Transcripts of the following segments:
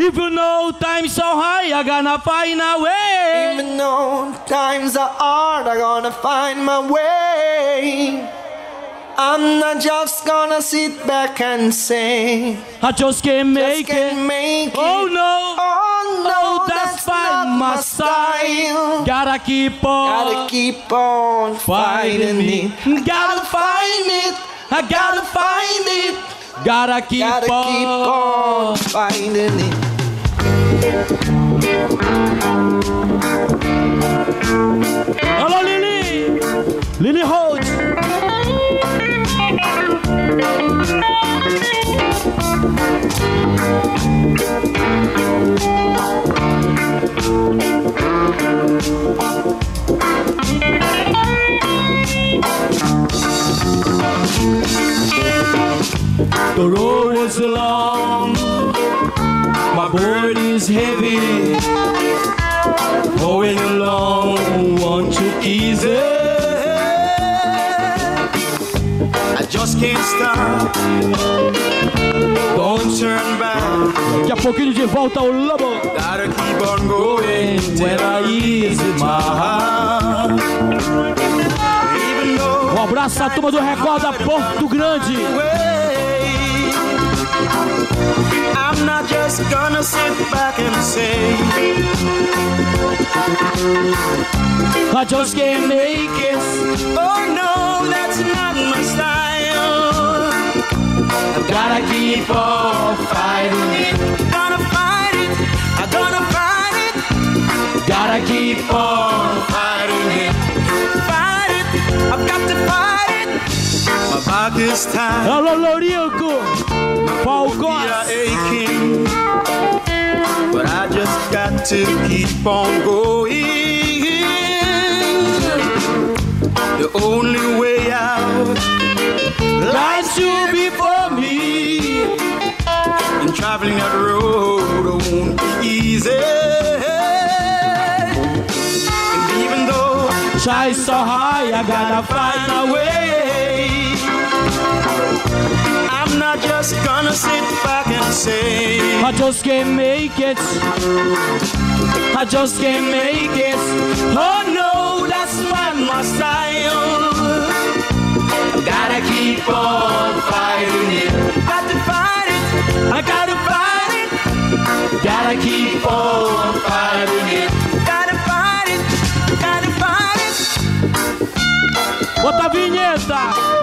Even though times so high, I'm gonna find a way. Even though times are hard, I'm gonna find my way. I'm not just gonna sit back and say, I just can't just make can't it. make it. Oh no. Oh no, Oh, that's that's, not my style. style. Gotta keep on. Gotta keep on fighting it. Gotta find it. I gotta find it. Gotta keep Gotta on. keep on finding it. Hello, Lily. Lily Holt. The road is long, board is heavy. Going along, want to easy. I just can't stop. Don't turn back. Daqui a pouquinho de volta ao Lobo. Gotta keep on going When I ease my heart. Um abraço à turma do Recorda Porto Grande. I'm not just gonna sit back and say, I just can't make it. Oh no, that's not my style. I Gotta keep on fighting it. Gonna fight it, I'm gonna fight it, Gotta keep on. My is tired. Alô, Lorico. Are aching, but I just got to keep on going. The only way out Lies to before me. and traveling that road won't be easy. And even though Try so high, I gotta find a way. I'm not just gonna sit back and say, I just can't make it. I just can't make it. Oh no, that's not my style. Gotta keep on fighting it. got to fight it, I gotta fight it. Gotta keep on fighting it. gotta fight it, gotta fight it. Bota a vinheta.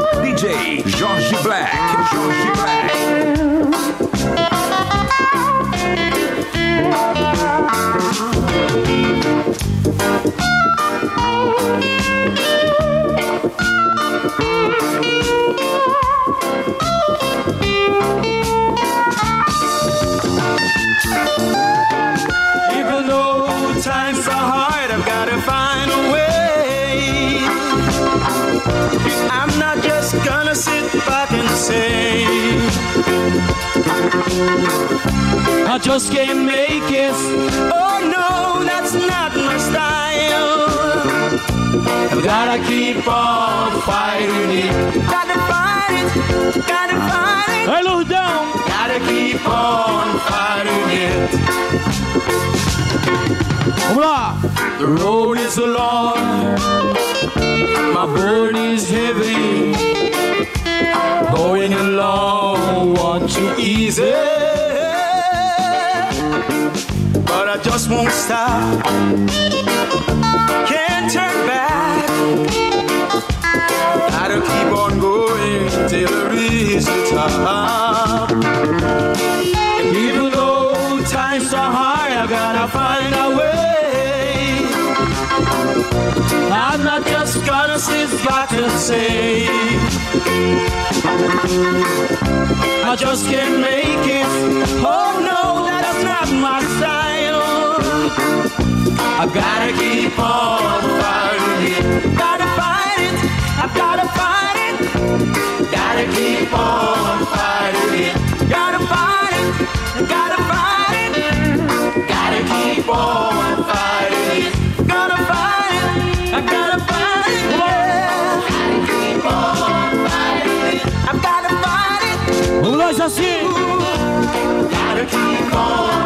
Jorge Black. Jorge Black. Even though times are hard, I've gotta find a way. I'm not just gonna sit back and say, I just can't make it. Oh no, that's not my style. I've gotta keep on fighting it. Gotta fight it, gotta fight it, Hey, Lurdão. gotta keep on fighting it. Vamos lá. The road is long. My burden is heavy. Going along, want to ease it. But I just won't stop. Can't turn back. Gotta keep on going till I reach the top. Even though times are hard, I gotta find a else is got to say. I just can't make it. Oh no, that's not my style. I gotta keep on fighting. Gotta fight it. I gotta fight it. Gotta keep on. coisa assim. Quero te encontrar.